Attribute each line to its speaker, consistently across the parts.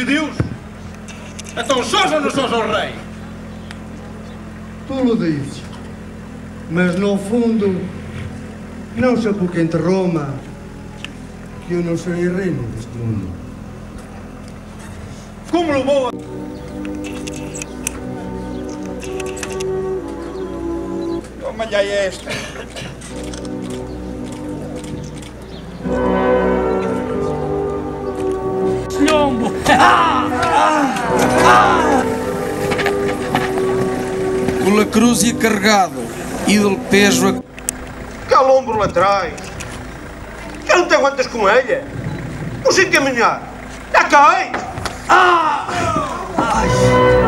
Speaker 1: decidiu-os? Então sós ou não sós ao rei?
Speaker 2: Tu lo dizes. Mas no fundo, não sei porque entre Roma que eu não serei reino deste mundo.
Speaker 1: Como levou a... Toma-lhe aí esta.
Speaker 3: O Lacruz ia carregado, ídolo peso a
Speaker 4: Calombo lá atrás. Já não te aguentas com ela? Puxa encaminhar. Já cai!
Speaker 1: Fraquito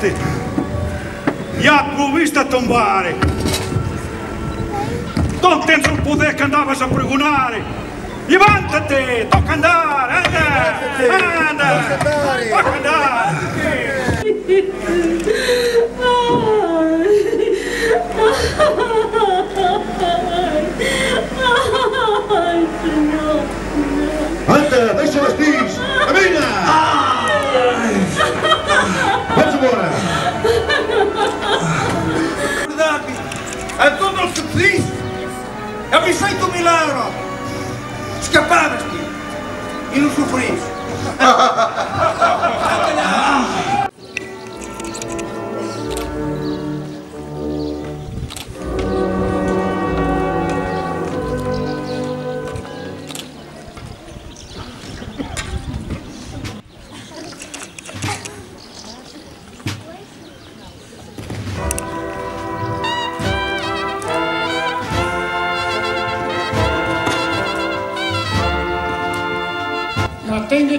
Speaker 1: morte. Iacu, vista tombare. Non dentro un potere che andavas a pregonare. Levantate, tocca andare,
Speaker 5: eh, eh,
Speaker 6: anda, anda, eh, tocca andare. Ah. Embora!
Speaker 1: Verdade! A tudo o que te disse! Avisei-te um milagre! Escapavas-te! E não sofriste!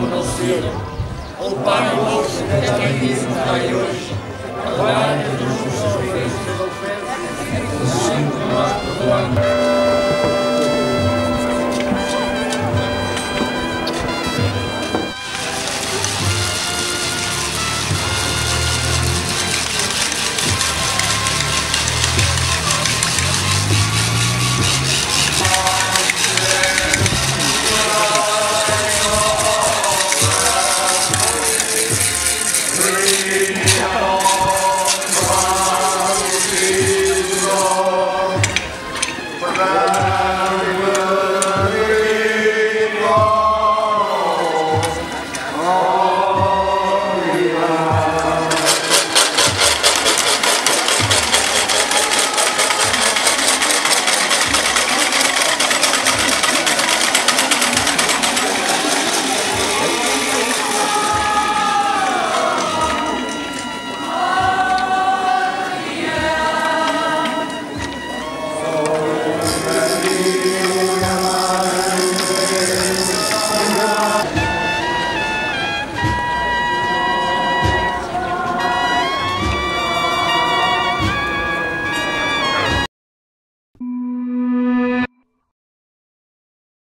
Speaker 7: sepulcro condigno para o seu corpo enterrarem.
Speaker 5: Ai,